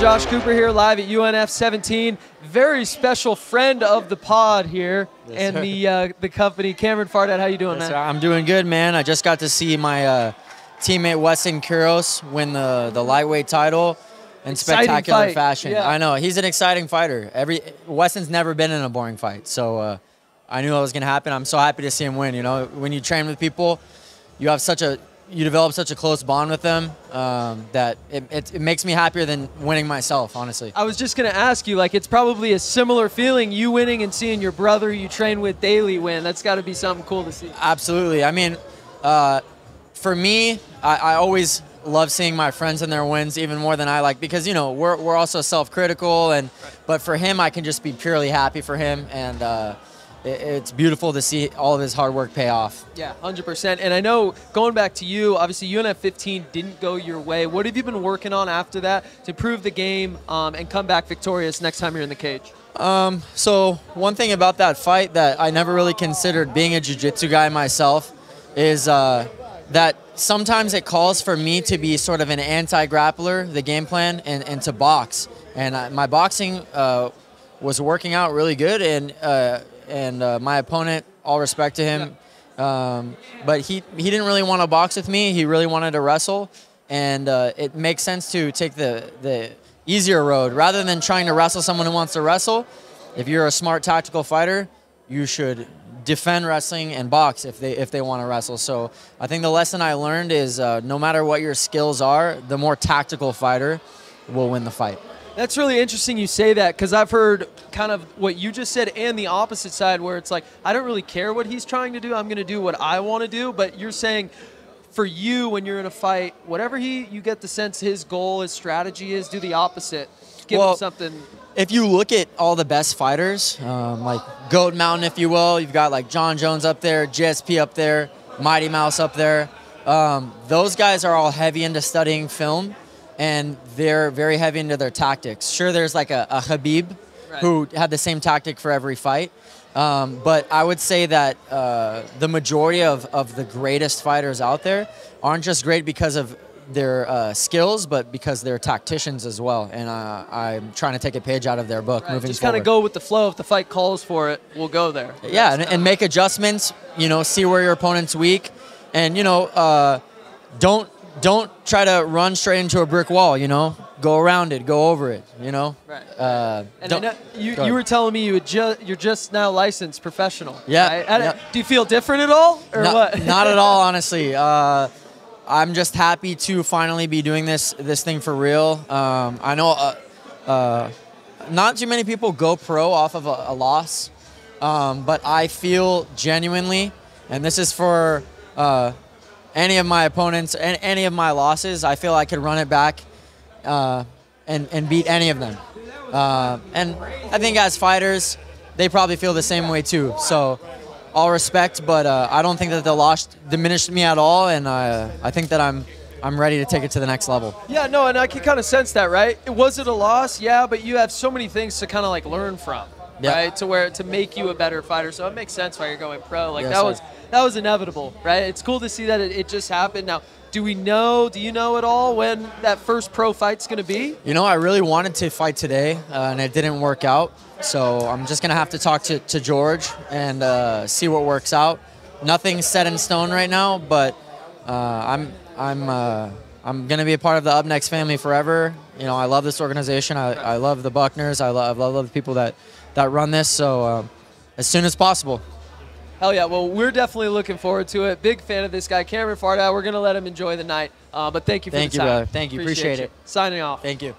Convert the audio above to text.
Josh Cooper here live at UNF 17. Very special friend of the pod here Yes, and sir. the uh, the company. Kameron Fardad, how you doing, Yes, man? sir. I'm doing good, man. I just got to see my uh, teammate Weston Quiroz win the, the lightweight title in Exciting spectacular fight, fashion. yeah. I know he's an exciting fighter. Every Weston's never been in a boring fight, so uh, I knew it was gonna happen. I'm so happy to see him win. You know, when you train with people, you have such a you develop such a close bond with them um, that it, it, it makes me happier than winning myself, honestly. I was just gonna ask you, like, it's probably a similar feeling you winning and seeing your brother you train with daily win. That's got to be something cool to see. Absolutely. I mean, uh, for me, I, I always love seeing my friends and their wins even more than I like because you know we're, we're also self-critical and but for him I can just be purely happy for him and uh, it's beautiful to see all of his hard work pay off. Yeah, 100%. And I know going back to you, obviously UNF 15 didn't go your way. What have you been working on after that to improve the game um, and come back victorious next time you're in the cage? Um, so one thing about that fight that I never really considered being a jiu-jitsu guy myself is uh, that sometimes it calls for me to be sort of an anti-grappler, the game plan, and, and to box. And uh, my boxing uh, was working out really good, and uh, and uh, my opponent, all respect to him, um, but he he didn't really want to box with me. He really wanted to wrestle, and uh, it makes sense to take the the easier road rather than trying to wrestle someone who wants to wrestle. If you're a smart tactical fighter, you should defend wrestling and box if they if they want to wrestle. So I think the lesson I learned is uh, no matter what your skills are, the more tactical fighter will win the fight. That's really interesting you say that because I've heard kind of what you just said and the opposite side where it's like, I don't really care what he's trying to do. I'm going to do what I want to do. But you're saying for you, when you're in a fight, whatever he, you get the sense his goal, his strategy is, do the opposite. Give Well, him something. if you look at all the best fighters, um, like Goat Mountain, if you will, you've got like Jon Jones up there, GSP up there, Mighty Mouse up there. Um, those guys are all heavy into studying film, and they're very heavy into their tactics. Sure, there's like a, a Khabib Right. who had the same tactic for every fight. Um, but I would say that uh, the majority of, of the greatest fighters out there aren't just great because of their uh, skills, but because they're tacticians as well. And uh, I'm trying to take a page out of their book Right, moving just kind of go with the flow. If the fight calls for it, we'll go there. yeah, and, and make adjustments. You know, see where your opponent's weak, and you know, uh, don't don't try to run straight into a brick wall. You know, go around it, go over it. You know. Right. Uh, And know you, you were telling me you would ju- you're just now licensed professional. Yeah, right? Yeah. Do you feel different at all, or not, what? not at all, honestly. Uh, I'm just happy to finally be doing this this thing for real. Um, I know uh, uh, not too many people go pro off of a, a loss, um, but I feel genuinely, and this is for uh, any of my opponents and any of my losses. I feel I could run it back uh, and and beat any of them. Uh, and I think as fighters, they probably feel the same way too. So, all respect, but uh, I don't think that the loss diminished me at all, and uh, I think that I'm I'm ready to take it to the next level. Yeah, no, and I can kind of sense that, right? It was it a loss? Yeah, but you have so many things to kind of like learn from, Yeah. right? To where to make you a better fighter. So it makes sense why you're going pro. Like Yes, that sir. was that was inevitable, right? It's cool to see that it, it just happened. Now, do we know? Do you know at all when that first pro fight's going to be? You know, I really wanted to fight today, uh, and it didn't work out. So I'm just gonna have to talk to, to George and uh, see what works out. Nothing's set in stone right now, but uh, I'm I'm I'm gonna be a part of the Up Next family forever. You know, I love this organization. I, I love the Buckners. I love I love the people that that run this. So um, as soon as possible. Hell yeah! Well, we're definitely looking forward to it. Big fan of this guy, Kameron Fardad. We're gonna let him enjoy the night. Uh, but thank you for Thank the you, time. brother. Thank you. Appreciate you. it. Signing off. Thank you.